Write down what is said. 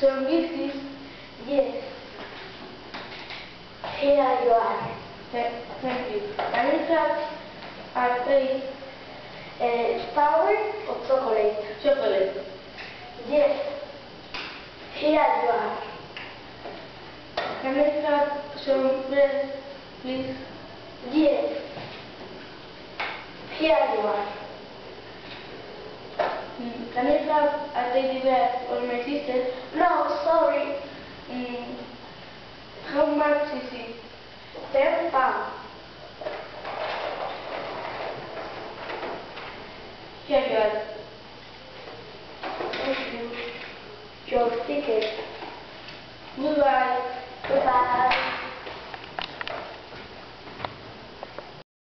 some biscuits? Yes. Here you are. Th- Thank you. Can you have a plate Uh, sour or chocolate? chocolate? Yes. Here you are. Can I have some bread, please? Yes. Here you are. Mm, Can I have a teddy bear for my sister? No, Que é agrada. Jogo de queijo. No ar. Preparado.